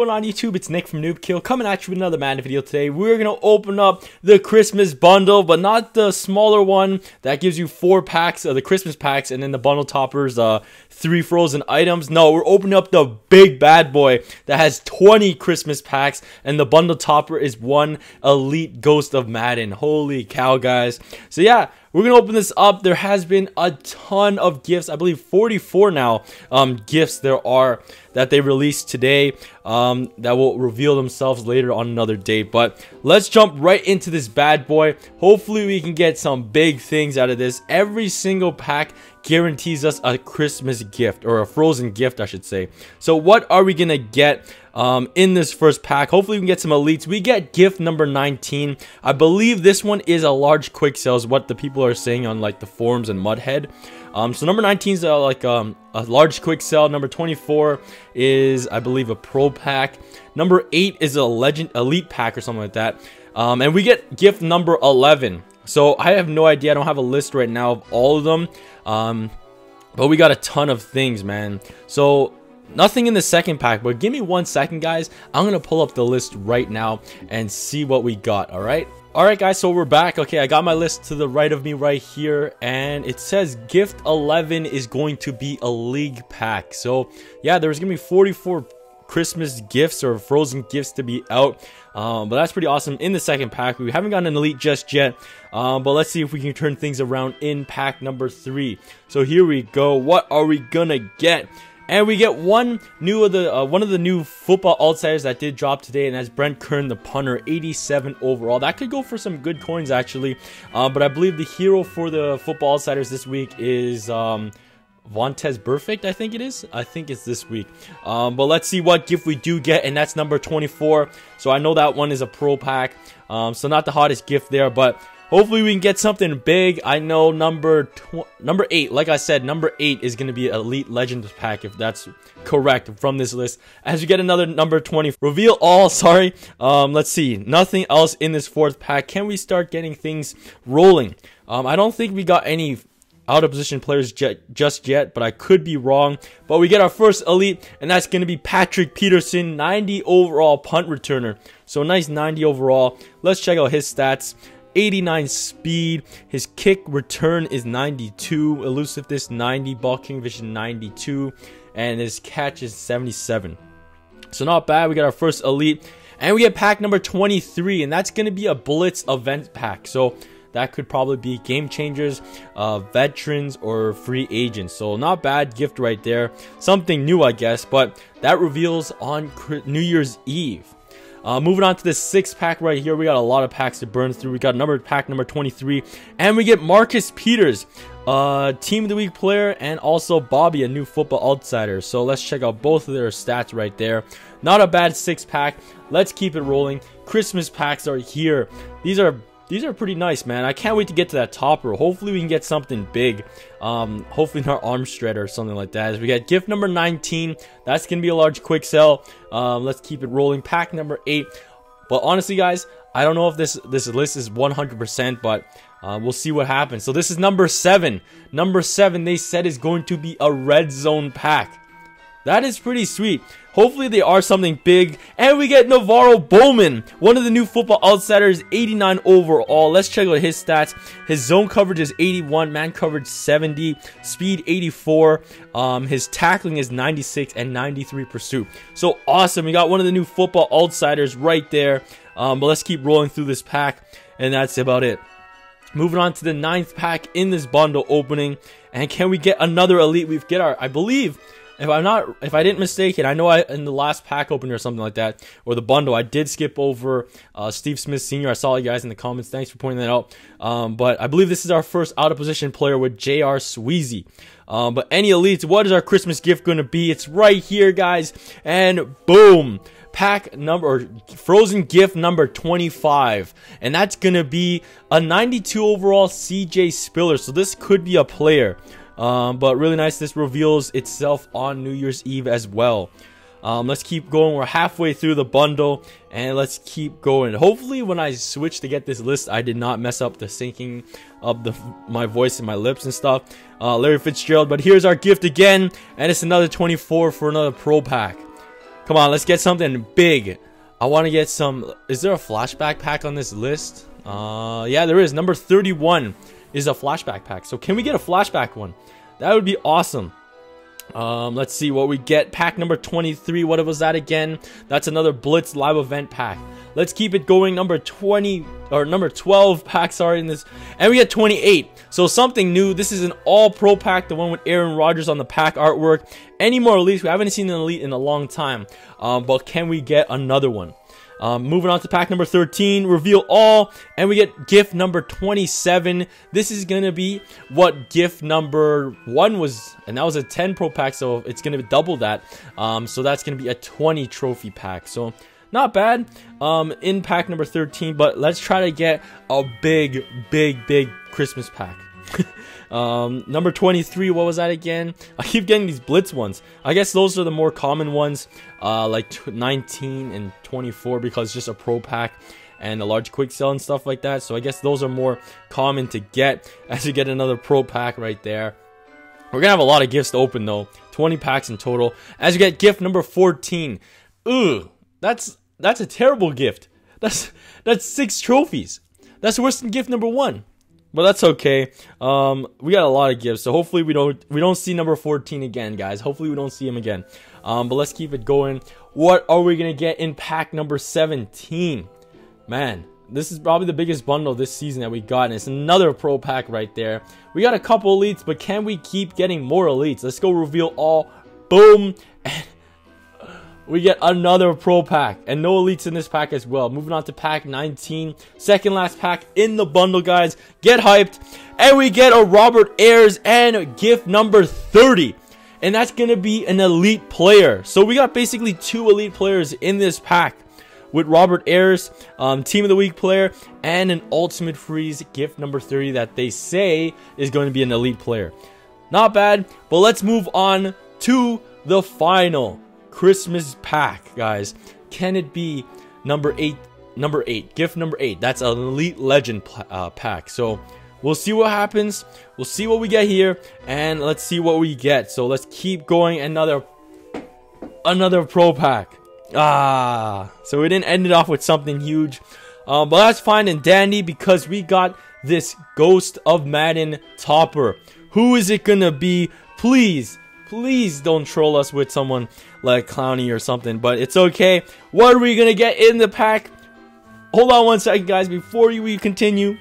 going on YouTube? It's Nick from Noobkill coming at you with another Madden video today. We're going to open up the Christmas bundle, but not the smaller one that gives you four packs of the Christmas packs and then the bundle toppers, uh, three frozen items. No, we're opening up the big bad boy that has 20 Christmas packs and the bundle topper is one elite ghost of Madden. Holy cow, guys. So yeah, we're gonna open this up. There has been a ton of gifts. I believe 44 now um, gifts there are that they released today um, that will reveal themselves later on another date but let's jump right into this bad boy. Hopefully we can get some big things out of this. Every single pack guarantees us a christmas gift or a frozen gift i should say. So what are we gonna get um, in this first pack. Hopefully we can get some elites. We get gift number 19. I believe this one is a large quick sale is what the people are saying on like the forums and Muthead. Um, so number 19 is uh, like um, a large quick sell. Number 24 is I believe a pro pack. Number 8 is a legend elite pack or something like that. Um, and we get gift number 11. So I have no idea. I don't have a list right now of all of them. Um, but we got a ton of things, man. So Nothing in the second pack, but give me one second, guys. I'm going to pull up the list right now and see what we got, all right? Alright guys, so we're back. Okay, I got my list to the right of me right here, and it says Gift 11 is going to be a league pack. So, yeah, there's going to be 44 Christmas gifts or frozen gifts to be out. Um, but that's pretty awesome in the second pack. We haven't gotten an elite just yet, um, but let's see if we can turn things around in pack number three. So here we go. What are we gonna get? And we get one new of the uh, one of the new football outsiders that did drop today, and that's Brett Kern, the punter, 87 overall. That could go for some good coins actually. Uh, but I believe the hero for the football outsiders this week is um, Vontaze Burfict, I think it is. I think it's this week. Um, but let's see what gift we do get, and that's number 24. So I know that one is a pro pack. Um, so not the hottest gift there, but Hopefully we can get something big. I know number number 8, like I said, number 8 is going to be Elite Legends pack if that's correct from this list. As you get another number 20, reveal all, sorry. Um, let's see, nothing else in this fourth pack. Can we start getting things rolling? Um, I don't think we got any out of position players just yet, but I could be wrong. But we get our first elite, and that's going to be Patrick Peterson, 90 overall punt returner. So nice 90 overall. Let's check out his stats. 89 speed. His kick return is 92. Elusiveness 90. Ball king vision 92. And his catch is 77. So not bad. We got our first elite. And we get pack number 23. And that's going to be a Blitz event pack. So that could probably be game changers, uh, veterans, or free agents. So not bad gift right there. Something new, I guess. But that reveals on New Year's Eve. Uh, moving on to this six pack right here, we got a lot of packs to burn through. We got number pack number 23, and we get Marcus Peters, uh, team of the week player, and also Bobby, a new football outsider. So let's check out both of their stats right there. Not a bad six pack. Let's keep it rolling. Christmas packs are here. These are these are pretty nice, man. I can't wait to get to that topper. Hopefully, we can get something big. Um, hopefully, not arm shredder or something like that. As we got gift number 19, that's going to be a large quick sell. Um, let's keep it rolling. Pack number 8. But honestly, guys, I don't know if this, this list is 100%, but uh, we'll see what happens. So this is number 7. Number 7, they said, is going to be a red zone pack. That is pretty sweet. Hopefully they are something big. And we get NaVorro Bowman, one of the new football outsiders, 89 overall. Let's check out his stats. His zone coverage is 81, man coverage 70, speed 84. Um, his tackling is 96 and 93 pursuit. So awesome. We got one of the new football outsiders right there. Um, but let's keep rolling through this pack. And that's about it. Moving on to the ninth pack in this bundle opening. And can we get another elite? We've get our, I believe, if I'm not, if I didn't mistake it, I know I in the last pack opener or something like that, or the bundle, I did skip over uh, Steve Smith Sr. I saw you guys in the comments. Thanks for pointing that out. Um, but I believe this is our first out of position player with J.R. Sweezy. Um, but any elites, what is our Christmas gift going to be? It's right here, guys. And boom pack number or frozen gift number 25 and that's gonna be a 92 overall cj spiller so this could be a player um, but really nice. This reveals itself on New Year's Eve as well. Um, let's keep going. We're halfway through the bundle, and let's keep going. Hopefully, when I switch to get this list, I did not mess up the syncing of the my voice and my lips and stuff. Uh, Larry Fitzgerald, but here's our gift again, and it's another 24 for another pro pack. Come on, let's get something big. I want to get some... Is there a flashback pack on this list? Uh, yeah, there is. Number 31 is a flashback pack. So can we get a flashback one? That would be awesome. Um, let's see what we get. Pack number 23. What was that again? That's another Blitz live event pack. Let's keep it going. Number 20 or number 12 pack, sorry, in this. And we get 28. So something new. This is an all pro pack, the one with Aaron Rodgers on the pack artwork. Any more elites? We haven't seen an elite in a long time. Um, but can we get another one? Um, moving on to pack number 13, reveal all, and we get gift number 27. This is going to be what gift number 1 was, and that was a 10 pro pack, so it's going to double that. Um, so that's going to be a 20 trophy pack. So not bad um, in pack number 13, but let's try to get a big, big, big Christmas pack. Um, number 23, what was that again? I keep getting these Blitz ones. I guess those are the more common ones, uh, like 19 and 24 because just a pro pack and a large quick sell and stuff like that. So I guess those are more common to get as you get another pro pack right there. We're gonna have a lot of gifts to open though. 20 packs in total. As you get gift number 14. Ugh, that's that's a terrible gift. That's that's six trophies. That's worse than gift number one. But that's okay. Um, we got a lot of gifts, so hopefully we don't we don't see number 14 again, guys. Hopefully we don't see him again. Um, but let's keep it going. What are we gonna get in pack number 17? Man, this is probably the biggest bundle this season that we got, and it's another pro pack right there. We got a couple elites, but can we keep getting more elites? Let's go reveal all. Boom. And we get another pro pack and no elites in this pack as well. Moving on to pack 19, second last pack in the bundle, guys. Get hyped. And we get a Robert Ayers and gift number 30. And that's going to be an elite player. So we got basically two elite players in this pack with Robert Ayers, um, Team of the Week player, and an Ultimate Freeze gift number 30 that they say is going to be an elite player. Not bad, but let's move on to the final Christmas pack, guys. Can it be number eight? Number eight, gift number eight. That's an elite legend uh, pack. So we'll see what happens. We'll see what we get here, and let's see what we get. So let's keep going. Another, another pro pack. Ah, so we didn't end it off with something huge, um, but that's fine and dandy because we got this Ghost of Madden topper. Who is it gonna be? Please Please don't troll us with someone like Clowney or something, but it's okay. What are we gonna get in the pack? Hold on one second, guys. Before we continue,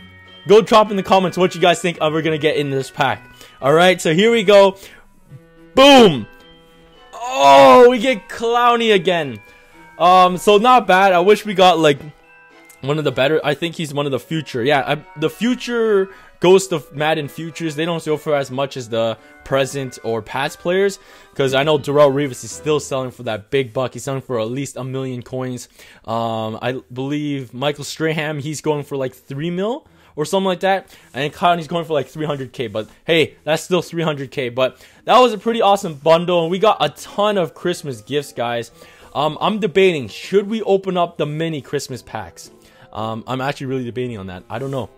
go drop in the comments what you guys think we're gonna get in this pack. Alright, so here we go. Boom! Oh, we get Clowney again. Um, so not bad. I wish we got like one of the better. I think he's one of the future. Yeah, I, the future Ghost of Madden Futures, they don't sell for as much as the present or past players. Because I know Darrelle Revis is still selling for that big buck. He's selling for at least a million coins. Um, I believe Michael Strahan, he's going for like 3 mil or something like that. And Cotton's going for like 300k. But hey, that's still 300k. But that was a pretty awesome bundle. And we got a ton of Christmas gifts, guys. Um, I'm debating, should we open up the mini Christmas packs? Um, I'm actually really debating on that. I don't know.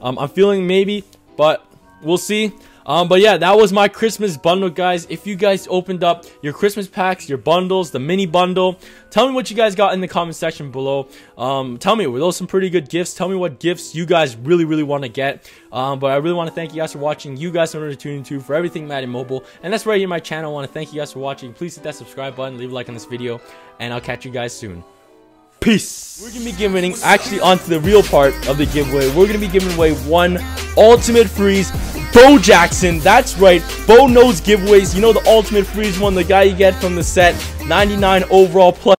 Um, I'm feeling maybe, but we'll see. Um, but yeah, that was my Christmas bundle, guys. If you guys opened up your Christmas packs, your bundles, the mini bundle, tell me what you guys got in the comment section below. Um, tell me, were those some pretty good gifts? Tell me what gifts you guys really, really want to get. Um, but I really want to thank you guys for watching. You guys are tuning to for everything Madden Mobile. And that's right here my channel. I want to thank you guys for watching. Please hit that subscribe button, leave a like on this video, and I'll catch you guys soon. Peace. We're gonna be giving actually onto the real part of the giveaway. We're gonna be giving away one ultimate freeze. Bo Jackson, that's right. Bo knows giveaways. You know the ultimate freeze one, the guy you get from the set, 99 overall plus.